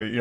Il est.